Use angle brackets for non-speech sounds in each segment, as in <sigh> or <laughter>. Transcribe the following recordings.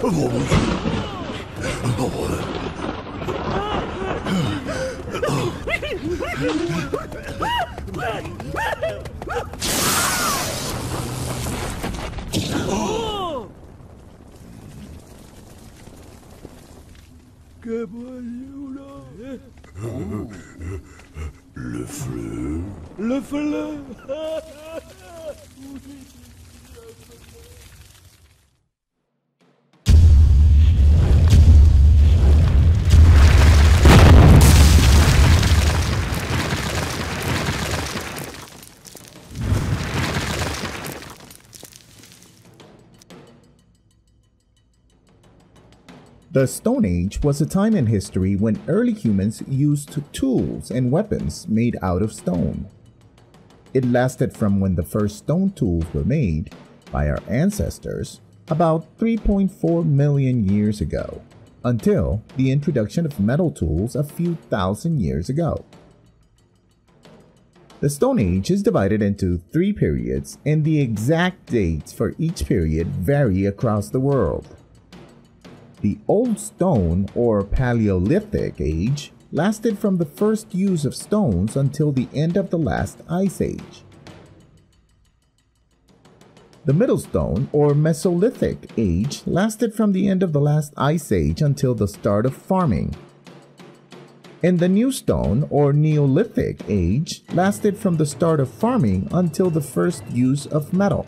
Oh. Que voyons-nous là? Le fleuve. Le fleuve. <laughs> The Stone Age was a time in history when early humans used tools and weapons made out of stone. It lasted from when the first stone tools were made by our ancestors about 3.4 million years ago until the introduction of metal tools a few thousand years ago. The Stone Age is divided into three periods, and the exact dates for each period vary across the world. The Old Stone or Paleolithic Age lasted from the first use of stones until the end of the last ice age. The Middle Stone or Mesolithic Age lasted from the end of the last ice age until the start of farming. And the New Stone or Neolithic Age lasted from the start of farming until the first use of metal.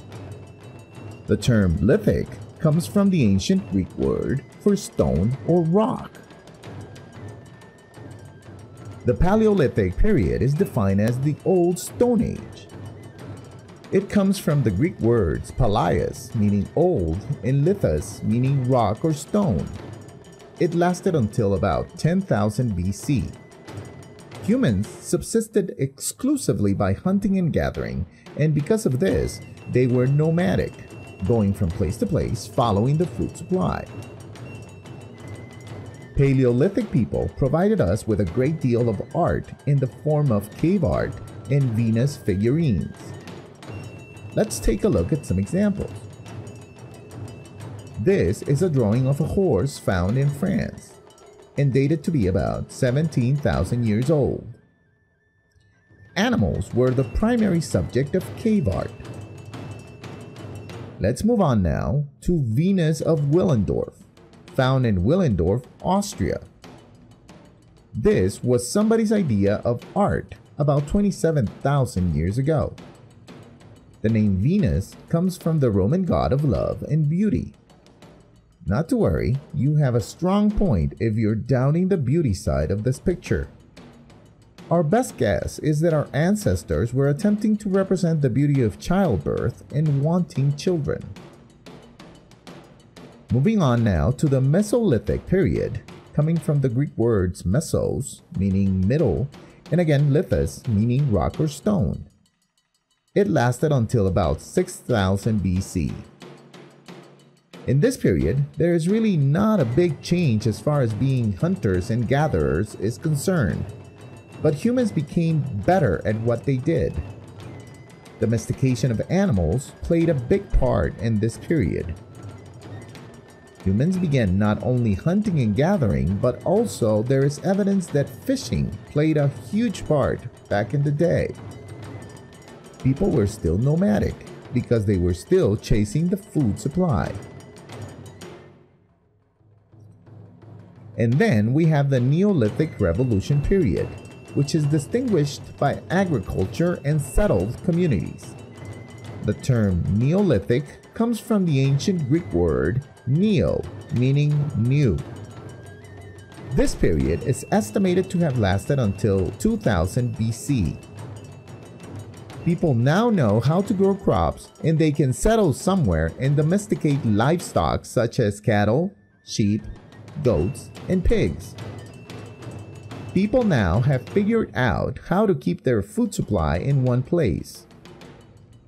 The term lithic comes from the ancient Greek word for stone or rock. The Paleolithic period is defined as the Old Stone Age. It comes from the Greek words palaios, meaning old, and lithos, meaning rock or stone. It lasted until about 10,000 BC. Humans subsisted exclusively by hunting and gathering, and because of this, they were nomadic going from place to place following the food supply. Paleolithic people provided us with a great deal of art in the form of cave art and Venus figurines. Let's take a look at some examples. This is a drawing of a horse found in France and dated to be about 17,000 years old. Animals were the primary subject of cave art. Let's move on now to Venus of Willendorf, found in Willendorf, Austria. This was somebody's idea of art about 27,000 years ago. The name Venus comes from the Roman god of love and beauty. Not to worry, you have a strong point if you're doubting the beauty side of this picture. Our best guess is that our ancestors were attempting to represent the beauty of childbirth and wanting children. Moving on now to the Mesolithic period, coming from the Greek words mesos, meaning middle, and again lithos, meaning rock or stone. It lasted until about 6000 BC. In this period, there is really not a big change as far as being hunters and gatherers is concerned but humans became better at what they did. Domestication of animals played a big part in this period. Humans began not only hunting and gathering, but also there is evidence that fishing played a huge part back in the day. People were still nomadic because they were still chasing the food supply. And then we have the Neolithic Revolution period which is distinguished by agriculture and settled communities. The term Neolithic comes from the ancient Greek word neo, meaning new. This period is estimated to have lasted until 2000 BC. People now know how to grow crops and they can settle somewhere and domesticate livestock such as cattle, sheep, goats, and pigs. People now have figured out how to keep their food supply in one place.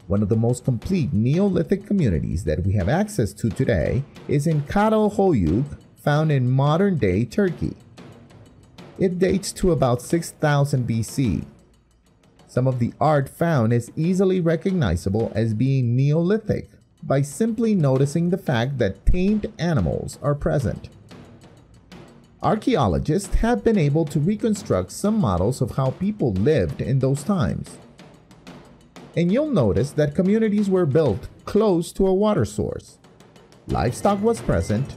One of the most complete Neolithic communities that we have access to today is in Çatalhöyük, found in modern day Turkey. It dates to about 6000 BC. Some of the art found is easily recognizable as being Neolithic, by simply noticing the fact that tamed animals are present. Archaeologists have been able to reconstruct some models of how people lived in those times. And you'll notice that communities were built close to a water source. Livestock was present,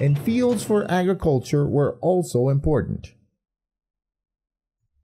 and fields for agriculture were also important.